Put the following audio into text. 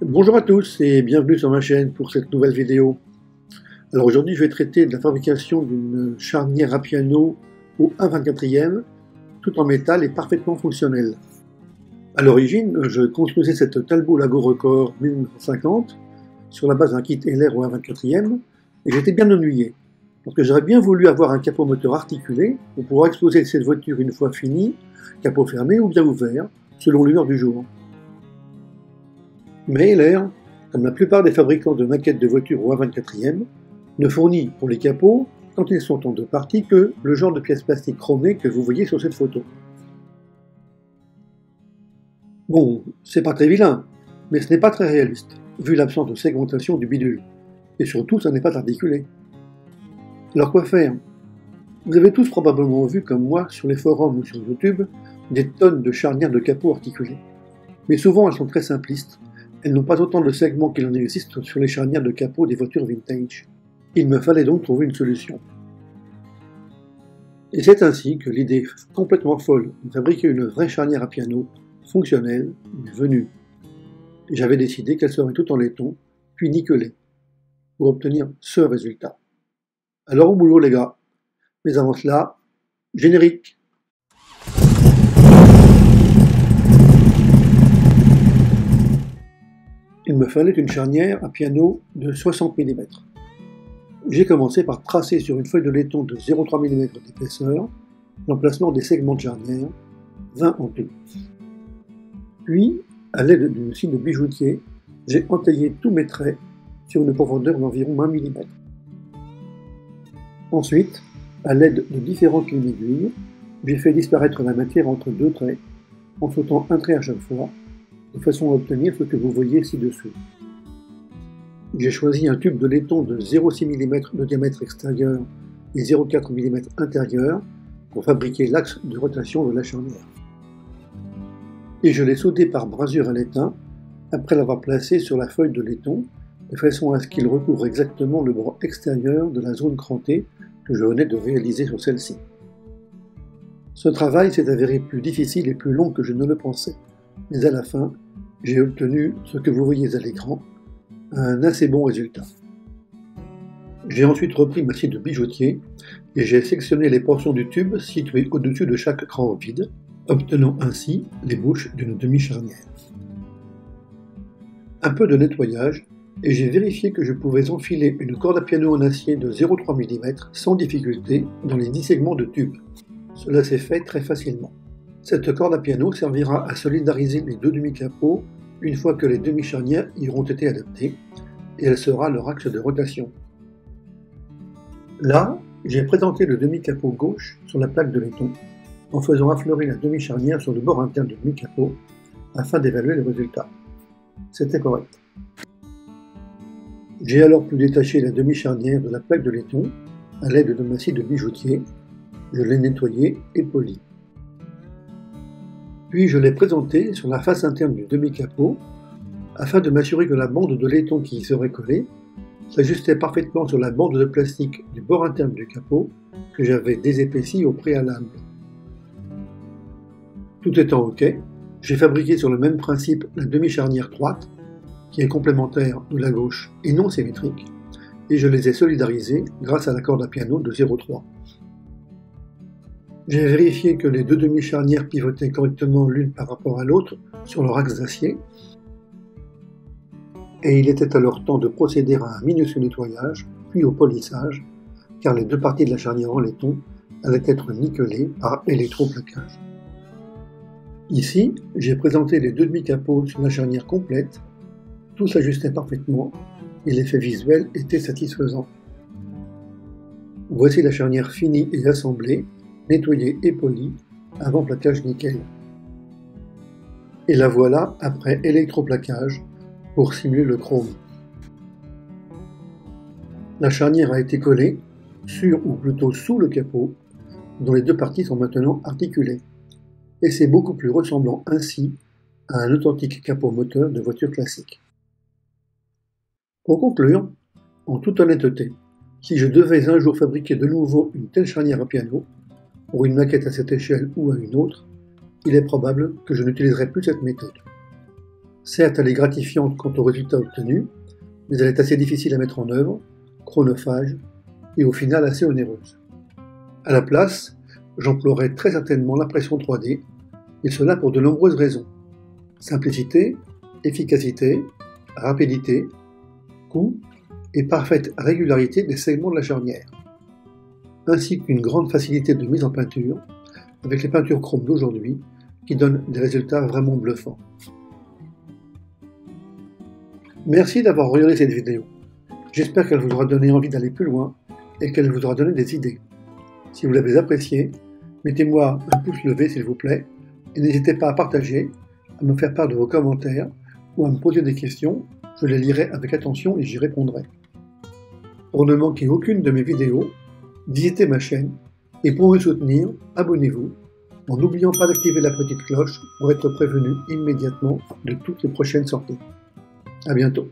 Bonjour à tous et bienvenue sur ma chaîne pour cette nouvelle vidéo. Alors aujourd'hui je vais traiter de la fabrication d'une charnière à piano au 1,24e tout en métal et parfaitement fonctionnelle. A l'origine, je construisais cette Talbot Lago Record 1950 sur la base d'un kit LR au 1,24e et j'étais bien ennuyé parce que j'aurais bien voulu avoir un capot moteur articulé pour pouvoir exposer cette voiture une fois finie, capot fermé ou bien ouvert, selon l'humeur du jour. Mais LR, comme la plupart des fabricants de maquettes de voitures au 1,24e, ne fournit pour les capots, quand ils sont en deux parties, que le genre de pièces plastiques chromées que vous voyez sur cette photo. Bon, c'est pas très vilain, mais ce n'est pas très réaliste, vu l'absence de segmentation du bidule. Et surtout, ça n'est pas articulé. Alors quoi faire? Vous avez tous probablement vu, comme moi, sur les forums ou sur YouTube, des tonnes de charnières de capots articulés. Mais souvent, elles sont très simplistes elles n'ont pas autant de segments qu'il en existe sur les charnières de capot des voitures vintage. Il me fallait donc trouver une solution. Et c'est ainsi que l'idée complètement folle de fabriquer une vraie charnière à piano, fonctionnelle, m'est venue. J'avais décidé qu'elle serait tout en laiton, puis nickelée, pour obtenir ce résultat. Alors au boulot les gars. Mais avant cela, générique il me fallait une charnière à piano de 60 mm. J'ai commencé par tracer sur une feuille de laiton de 0,3 mm d'épaisseur l'emplacement des segments de charnière, 20 en tout. Puis, à l'aide d'une scie de bijoutier, j'ai entaillé tous mes traits sur une profondeur d'environ 1 mm. Ensuite, à l'aide de différentes lignes d'aiguille, j'ai fait disparaître la matière entre deux traits en sautant un trait à chaque fois de façon à obtenir ce que vous voyez ci-dessous. J'ai choisi un tube de laiton de 0,6 mm de diamètre extérieur et 0,4 mm intérieur pour fabriquer l'axe de rotation de la charnière. Et je l'ai soudé par brasure à l'étain après l'avoir placé sur la feuille de laiton de façon à ce qu'il recouvre exactement le bord extérieur de la zone crantée que je venais de réaliser sur celle-ci. Ce travail s'est avéré plus difficile et plus long que je ne le pensais mais à la fin, j'ai obtenu ce que vous voyez à l'écran, un assez bon résultat. J'ai ensuite repris ma scie de bijoutier et j'ai sectionné les portions du tube situées au-dessus de chaque cran vide, obtenant ainsi les bouches d'une demi-charnière. Un peu de nettoyage et j'ai vérifié que je pouvais enfiler une corde à piano en acier de 0,3 mm sans difficulté dans les 10 segments de tube. Cela s'est fait très facilement. Cette corde à piano servira à solidariser les deux demi-capots une fois que les demi-charnières y auront été adaptées, et elle sera leur axe de rotation. Là, j'ai présenté le demi-capot gauche sur la plaque de laiton, en faisant affleurer la demi-charnière sur le bord interne du demi-capot, afin d'évaluer le résultat. C'était correct. J'ai alors pu détacher la demi-charnière de la plaque de laiton à l'aide de ma scie de bijoutier. Je l'ai nettoyée et polie. Puis je l'ai présenté sur la face interne du demi-capot afin de m'assurer que la bande de laiton qui y serait collée s'ajustait parfaitement sur la bande de plastique du bord interne du capot que j'avais désépaissi au préalable. Tout étant OK, j'ai fabriqué sur le même principe la demi-charnière droite, qui est complémentaire de la gauche et non symétrique, et je les ai solidarisées grâce à la corde piano de 0,3. J'ai vérifié que les deux demi-charnières pivotaient correctement l'une par rapport à l'autre sur leur axe d'acier, et il était alors temps de procéder à un minutieux nettoyage, puis au polissage, car les deux parties de la charnière en laiton allaient être nickelées par électroplaquage. Ici, j'ai présenté les deux demi-capots sur la charnière complète, tout s'ajustait parfaitement et l'effet visuel était satisfaisant. Voici la charnière finie et assemblée nettoyée et polie avant plaquage nickel. Et la voilà après électroplaquage pour simuler le chrome. La charnière a été collée sur ou plutôt sous le capot, dont les deux parties sont maintenant articulées. Et c'est beaucoup plus ressemblant ainsi à un authentique capot moteur de voiture classique. Pour conclure, en toute honnêteté, si je devais un jour fabriquer de nouveau une telle charnière à piano, pour une maquette à cette échelle ou à une autre, il est probable que je n'utiliserai plus cette méthode. Certes, elle est gratifiante quant au résultat obtenu, mais elle est assez difficile à mettre en œuvre, chronophage et au final assez onéreuse. À la place, j'emploierai très certainement l'impression 3D, et cela pour de nombreuses raisons. Simplicité, efficacité, rapidité, coût et parfaite régularité des segments de la charnière, ainsi qu'une grande facilité de mise en peinture avec les peintures chromes d'aujourd'hui qui donnent des résultats vraiment bluffants. Merci d'avoir regardé cette vidéo. J'espère qu'elle vous aura donné envie d'aller plus loin et qu'elle vous aura donné des idées. Si vous l'avez apprécié, mettez-moi un pouce levé s'il vous plaît et n'hésitez pas à partager, à me faire part de vos commentaires ou à me poser des questions, je les lirai avec attention et j'y répondrai. Pour ne manquer aucune de mes vidéos, visitez ma chaîne et pour me soutenir, abonnez-vous en n'oubliant pas d'activer la petite cloche pour être prévenu immédiatement de toutes les prochaines sorties. À bientôt.